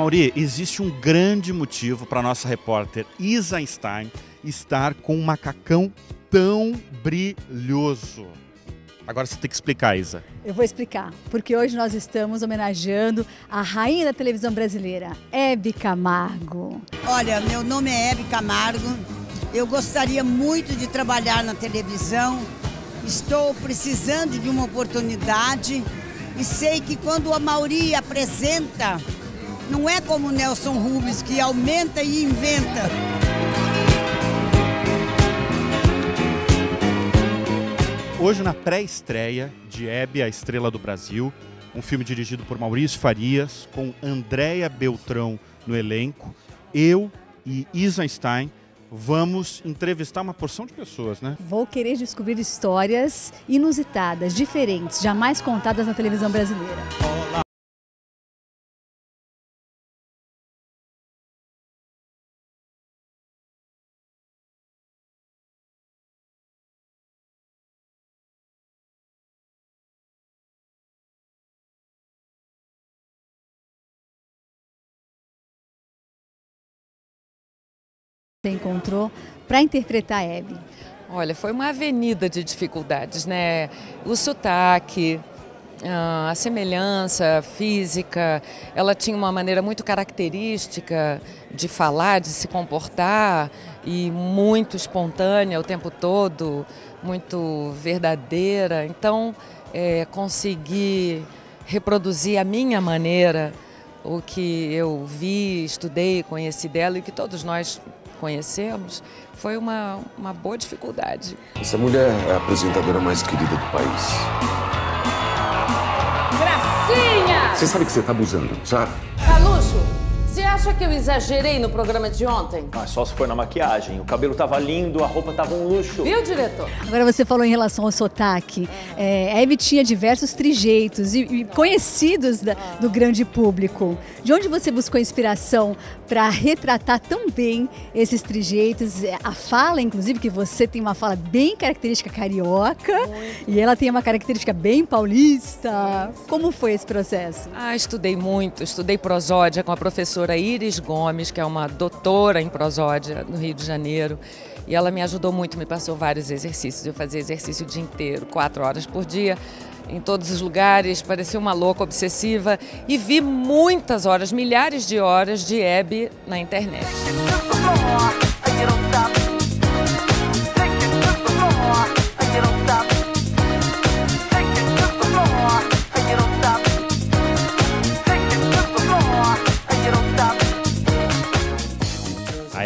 Mauri, existe um grande motivo para nossa repórter Isa Einstein estar com um macacão tão brilhoso. Agora você tem que explicar, Isa. Eu vou explicar, porque hoje nós estamos homenageando a rainha da televisão brasileira, Hebe Camargo. Olha, meu nome é Hebe Camargo. Eu gostaria muito de trabalhar na televisão. Estou precisando de uma oportunidade e sei que quando a Mauri apresenta, não é como o Nelson Rubens que aumenta e inventa. Hoje, na pré-estreia de Hebe, a Estrela do Brasil, um filme dirigido por Maurício Farias, com Andréia Beltrão no elenco, eu e Isa Stein vamos entrevistar uma porção de pessoas, né? Vou querer descobrir histórias inusitadas, diferentes, jamais contadas na televisão brasileira. Olá. Você encontrou para interpretar Hebe? Olha, foi uma avenida de dificuldades, né? O sotaque, a semelhança física, ela tinha uma maneira muito característica de falar, de se comportar e muito espontânea o tempo todo, muito verdadeira. Então, é, consegui reproduzir a minha maneira, o que eu vi, estudei, conheci dela e que todos nós conhecemos, foi uma, uma boa dificuldade. Essa mulher é a apresentadora mais querida do país. Gracinha! Você sabe que você está abusando, sabe? Acha que eu exagerei no programa de ontem? Ah, só se foi na maquiagem. O cabelo tava lindo, a roupa tava um luxo. Viu, diretor? Agora você falou em relação ao sotaque. É, a Eve tinha diversos trejeitos e, e conhecidos da, do grande público. De onde você buscou inspiração para retratar tão bem esses trejeitos? É, a fala, inclusive, que você tem uma fala bem característica carioca muito. e ela tem uma característica bem paulista. Como foi esse processo? Ah, estudei muito. Estudei prosódia com a professora professora Iris Gomes, que é uma doutora em prosódia no Rio de Janeiro. E ela me ajudou muito, me passou vários exercícios. Eu fazia exercício o dia inteiro, quatro horas por dia, em todos os lugares, parecia uma louca obsessiva. E vi muitas horas, milhares de horas de Hebe na internet.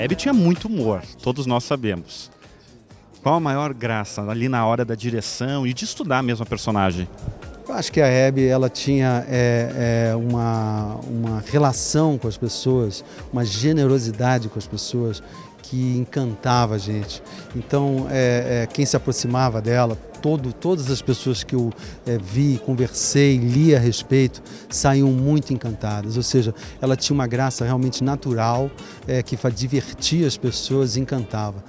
Hebe tinha muito humor, todos nós sabemos. Qual a maior graça ali na hora da direção e de estudar mesmo a personagem? Eu acho que a Hebe ela tinha é, é, uma, uma relação com as pessoas, uma generosidade com as pessoas que encantava a gente. Então, é, é quem se aproximava dela, todo, todas as pessoas que eu é, vi, conversei, li a respeito, saíam muito encantadas. Ou seja, ela tinha uma graça realmente natural é, que divertia as pessoas e encantava.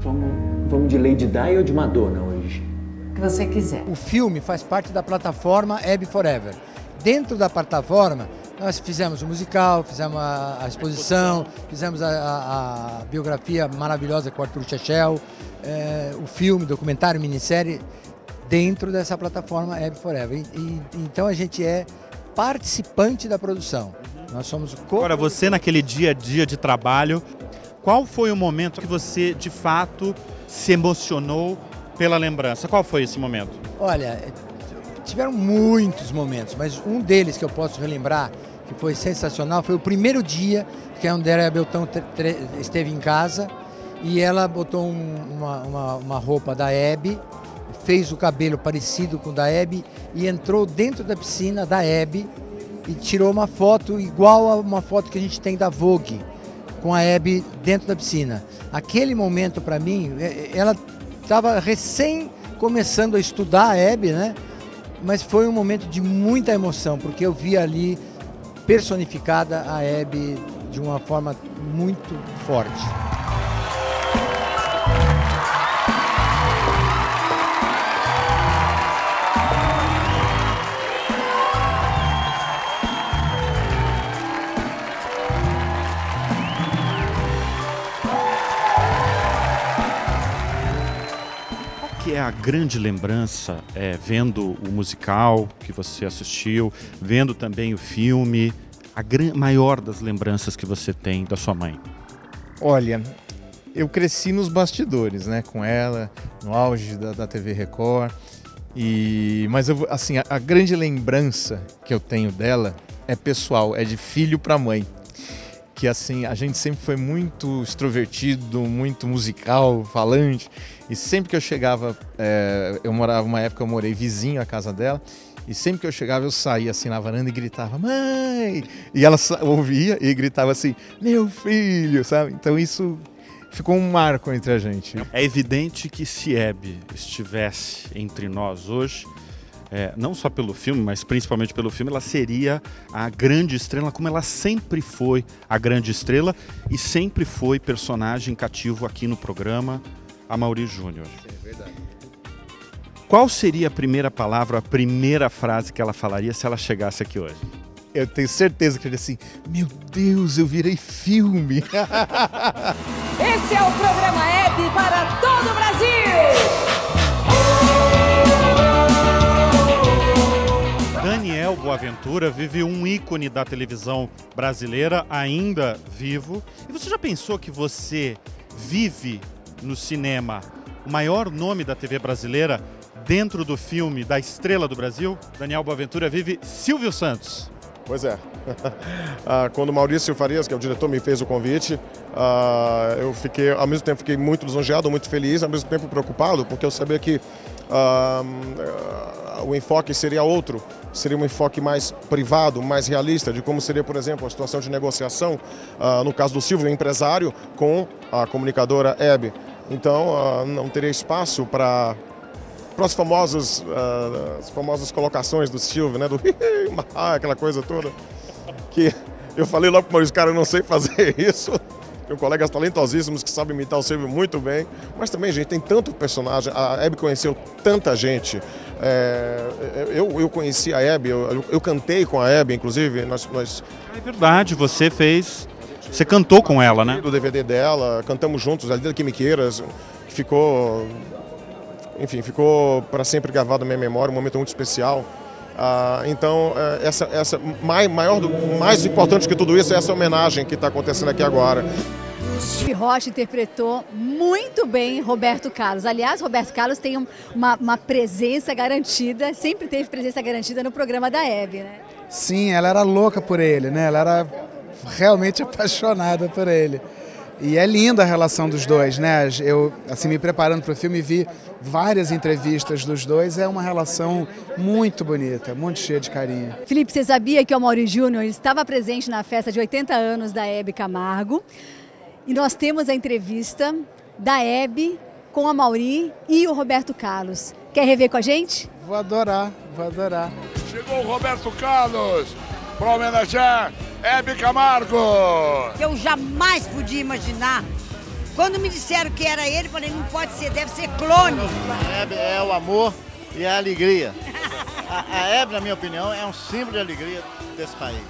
Vamos, vamos de Lady Di ou de Madonna hoje? O que você quiser. O filme faz parte da plataforma Abby Forever. Dentro da plataforma, nós fizemos o musical, fizemos a, a exposição, fizemos a, a, a, biografia maravilhosa com o Arthur Chechel, é, o filme, documentário, minissérie, dentro dessa plataforma App Forever. E, e, então a gente é participante da produção. Nós somos co Agora, você naquele dia a dia de trabalho, qual foi o momento que você de fato se emocionou pela lembrança? Qual foi esse momento? Olha, tiveram muitos momentos, mas um deles que eu posso relembrar, que foi sensacional, foi o primeiro dia que a Andréa Beltão esteve em casa e ela botou um, uma, uma, uma, roupa da Hebe, fez o cabelo parecido com o da Hebe e entrou dentro da piscina da Hebe e tirou uma foto igual a uma foto que a gente tem da Vogue, com a Hebe dentro da piscina. Aquele momento para mim, é, é, ela estava recém começando a estudar a Hebe, né? Mas foi um momento de muita emoção, porque eu vi ali personificada a Hebe de uma forma muito forte. A grande lembrança, é, vendo o musical que você assistiu, vendo também o filme, a maior das lembranças que você tem da sua mãe? Olha, eu cresci nos bastidores, né, com ela, no auge da, da TV Record. E, mas eu, assim, a, a, grande lembrança que eu tenho dela é pessoal, é de filho para mãe. Que assim, a gente sempre foi muito extrovertido, muito musical, falante. E sempre que eu chegava, é, eu morava uma época, eu morei vizinho à casa dela. E sempre que eu chegava, eu saía assim na varanda e gritava, mãe! E ela ouvia e gritava assim, meu filho, sabe? Então isso ficou um marco entre a gente. É evidente que se Hebe estivesse entre nós hoje, é, não só pelo filme, mas principalmente pelo filme, ela seria a grande estrela, como ela sempre foi a grande estrela e sempre foi personagem cativo aqui no programa, a Mauri Júnior. É verdade. Qual seria a primeira palavra, a primeira frase que ela falaria se ela chegasse aqui hoje? Eu tenho certeza que ele assim, meu Deus, eu virei filme. Esse é o programa Hebe para todo o Brasil. Daniel Boaventura vive um ícone da televisão brasileira, ainda vivo. E você já pensou que você vive no cinema o maior nome da TV brasileira dentro do filme da estrela do Brasil, Daniel Boaventura vive Silvio Santos. Pois é. Ah, quando Maurício Farias, que é o diretor, me fez o convite, ah, eu fiquei, ao mesmo tempo, fiquei muito lisonjeado, muito feliz, ao mesmo tempo preocupado, porque eu sabia que uh, o enfoque seria outro, seria um enfoque mais privado, mais realista, de como seria, por exemplo, a situação de negociação, uh, no caso do Silvio, empresário, com a comunicadora Hebe. Então, não teria espaço para as famosas, uh, as famosas colocações do Silvio, né? Do aquela coisa toda. Que eu falei logo para o Maurício, cara, eu não sei fazer isso. Tenho colegas talentosíssimos que sabem imitar o Silvio muito bem. Mas também, gente, tem tanto personagem. A Hebe conheceu tanta gente. É, eu, eu conheci a Hebe, eu, eu, cantei com a Hebe, inclusive. Nós, nós... É verdade, você fez. Você cantou com ela, né? Do DVD dela, cantamos juntos, a Lida Quimiqueiras, que ficou enfim, ficou para sempre gravado na minha memória, um momento muito especial. Ah, então, é, essa, essa mais, maior mais importante que tudo isso é essa homenagem que está acontecendo aqui agora. Rocha interpretou muito bem Roberto Carlos. Aliás, Roberto Carlos tem uma, uma, presença garantida, sempre teve presença garantida no programa da Hebe, né? Sim, ela era louca por ele, né? Ela era realmente apaixonada por ele. E é linda a relação dos dois, né? Eu, assim, me preparando para o filme, vi várias entrevistas dos dois. É uma relação muito bonita, muito cheia de carinho. Felipe, você sabia que o Mauri Júnior estava presente na festa de 80 anos da Hebe Camargo? E nós temos a entrevista da Hebe com a Mauri e o Roberto Carlos. Quer rever com a gente? Vou adorar, vou adorar. Chegou o Roberto Carlos para homenagear Hebe Camargo. Eu jamais podia imaginar. Quando me disseram que era ele, falei, não pode ser, deve ser clone. A Hebe é o amor e a alegria. A, a Hebe, na minha opinião, é um símbolo de alegria desse país.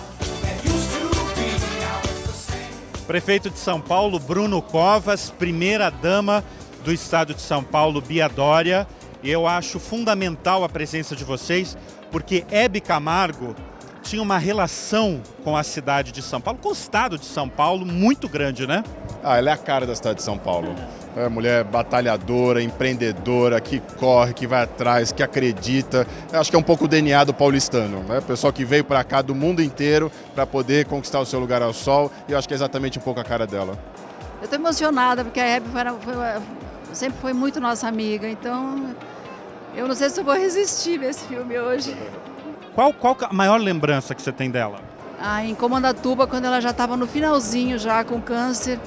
Prefeito de São Paulo, Bruno Covas, primeira dama do estado de São Paulo, Bia Dória. E eu acho fundamental a presença de vocês, porque Hebe Camargo tinha uma relação com a cidade de São Paulo, com o estado de São Paulo, muito grande, né? Ah, ela é a cara da cidade de São Paulo. É mulher batalhadora, empreendedora, que corre, que vai atrás, que acredita. Eu acho que é um pouco o DNA do paulistano, né? Pessoal que veio para cá do mundo inteiro para poder conquistar o seu lugar ao sol. E eu acho que é exatamente um pouco a cara dela. Eu estou emocionada porque a Hebe foi, foi, sempre foi muito nossa amiga. Então, eu não sei se eu vou resistir nesse filme hoje. Qual, qual a maior lembrança que você tem dela? Ah, em Comandatuba, quando ela já estava no finalzinho, já com câncer,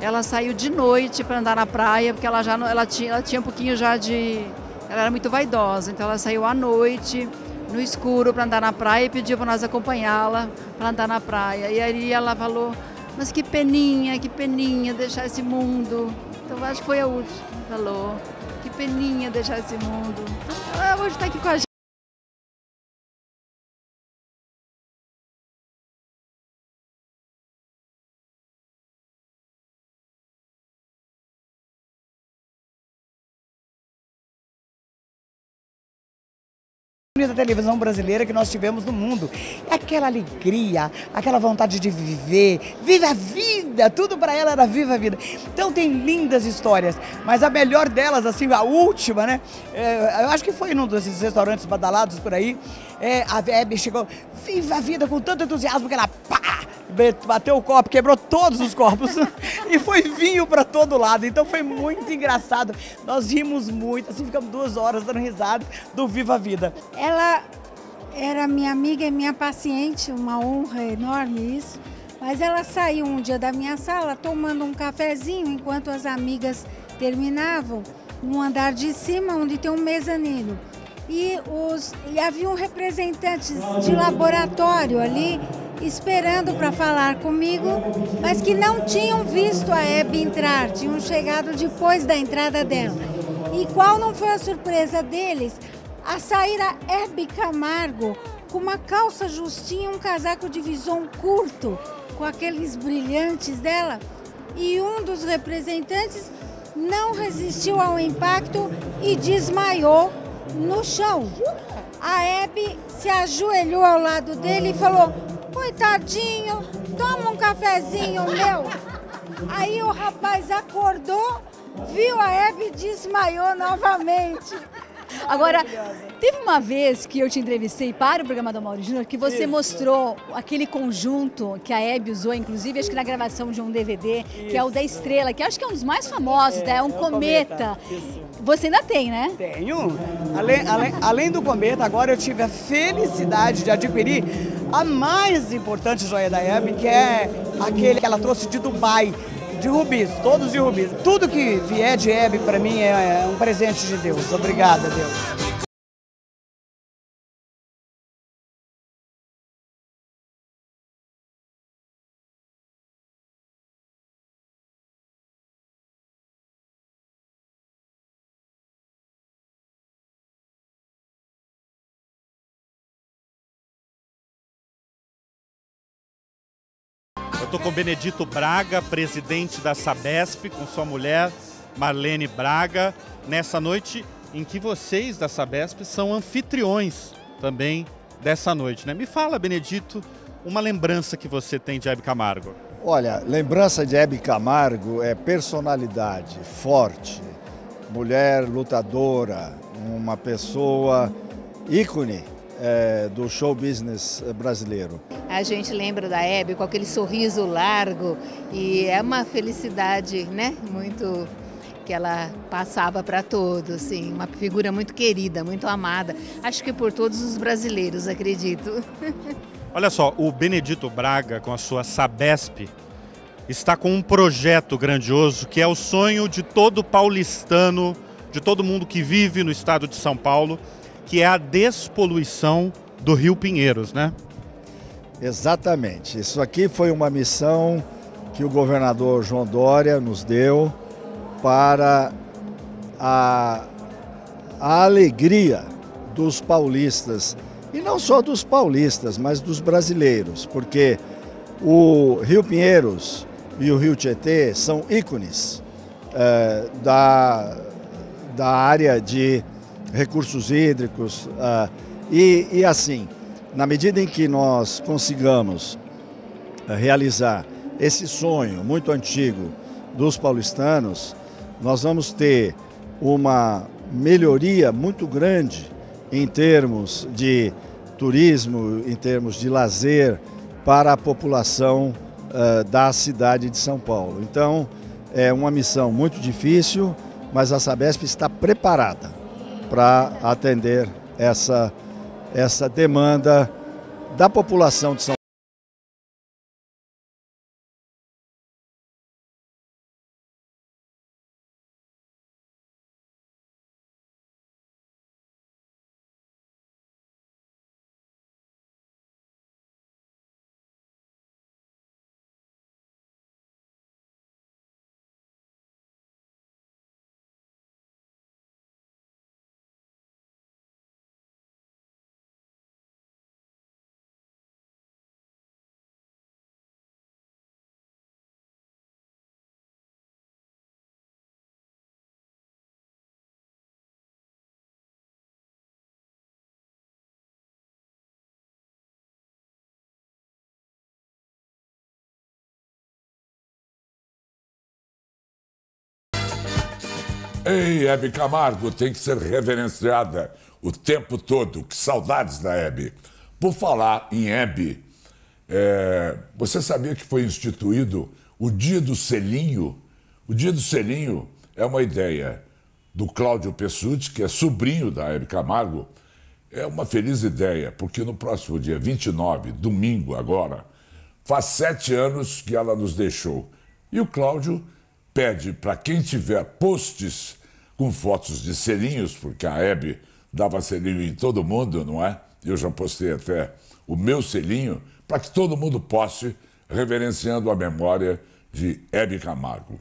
ela saiu de noite para andar na praia, porque ela já ela tinha, ela tinha um pouquinho já de. Ela era muito vaidosa, então ela saiu à noite, no escuro, para andar na praia e pediu para nós acompanhá-la para andar na praia. E aí ela falou: Mas que peninha, que peninha deixar esse mundo. Então acho que foi a última. Falou: Que peninha deixar esse mundo. Então, hoje está aqui com a gente. Da televisão brasileira que nós tivemos no mundo. Aquela alegria, aquela vontade de viver, viva a vida, tudo para ela era viva a vida. Então tem lindas histórias, mas a melhor delas, assim, a última, né? É, eu acho que foi num desses restaurantes badalados por aí, é, a Hebe chegou, viva a vida com tanto entusiasmo que ela pá, bateu o copo, quebrou todos os copos e foi vinho para todo lado. Então foi muito engraçado. Nós rimos muito, assim ficamos duas horas dando risada do Viva a Vida. Ela era minha amiga e minha paciente, uma honra enorme isso. Mas ela saiu um dia da minha sala tomando um cafezinho enquanto as amigas terminavam no andar de cima, onde tem um mezanino e, os, e haviam representantes de laboratório ali esperando para falar comigo, mas que não tinham visto a Hebe entrar, tinham chegado depois da entrada dela. E qual não foi a surpresa deles? A sair a Hebe Camargo com uma calça justinha, um casaco de visão curto, com aqueles brilhantes dela, e um dos representantes não resistiu ao impacto e desmaiou no chão. A Hebe se ajoelhou ao lado dele e falou: Coitadinho, toma um cafezinho meu. Aí o rapaz acordou, viu a Hebe e desmaiou novamente. Agora, teve uma vez que eu te entrevistei para o programa do Mauro Júnior que você Isso. mostrou aquele conjunto que a Hebe usou, inclusive acho que na gravação de um DVD, Isso. que é o da Estrela, que acho que é um dos mais famosos, é, né? é um é cometa. cometa. Você ainda tem, né? Tenho. Além, além, além do cometa, agora eu tive a felicidade de adquirir a mais importante joia da Hebe, que é aquele que ela trouxe de Dubai, de rubis, todos de rubis. Tudo que vier de Hebe para mim é, é um presente de Deus. Obrigada, Deus. Estou com Benedito Braga, presidente da Sabesp, com sua mulher Marlene Braga, nessa noite em que vocês da Sabesp são anfitriões também dessa noite. Né? Me fala, Benedito, uma lembrança que você tem de Hebe Camargo. Olha, lembrança de Hebe Camargo é personalidade forte, mulher lutadora, uma pessoa ícone é, do show business brasileiro. A gente lembra da Hebe com aquele sorriso largo e é uma felicidade, né? Muito que ela passava para todos, sim, uma figura muito querida, muito amada. Acho que por todos os brasileiros, acredito. Olha só, o Benedito Braga com a sua Sabesp está com um projeto grandioso que é o sonho de todo paulistano, de todo mundo que vive no estado de São Paulo, que é a despoluição do Rio Pinheiros, né? Exatamente. Isso aqui foi uma missão que o governador João Dória nos deu para a, a alegria dos paulistas. E não só dos paulistas, mas dos brasileiros, porque o Rio Pinheiros e o Rio Tietê são ícones é, da, da área de recursos hídricos. Uh, e, e, assim, na medida em que nós consigamos uh, realizar esse sonho muito antigo dos paulistanos, nós vamos ter uma melhoria muito grande em termos de turismo, em termos de lazer para a população uh, da cidade de São Paulo. Então, é uma missão muito difícil, mas a Sabesp está preparada para atender essa, essa demanda da população de São Ei, Hebe Camargo tem que ser reverenciada o tempo todo. Que saudades da Hebe. Por falar em Hebe, é, você sabia que foi instituído o Dia do Selinho? O Dia do Selinho é uma ideia do Cláudio Pessutti, que é sobrinho da Hebe Camargo. É uma feliz ideia, porque no próximo dia 29, domingo agora, faz sete anos que ela nos deixou. E o Cláudio pede para quem tiver posts com fotos de selinhos, porque a Hebe dava selinho em todo mundo, não é? Eu já postei até o meu selinho, para que todo mundo poste, reverenciando a memória de Hebe Camargo.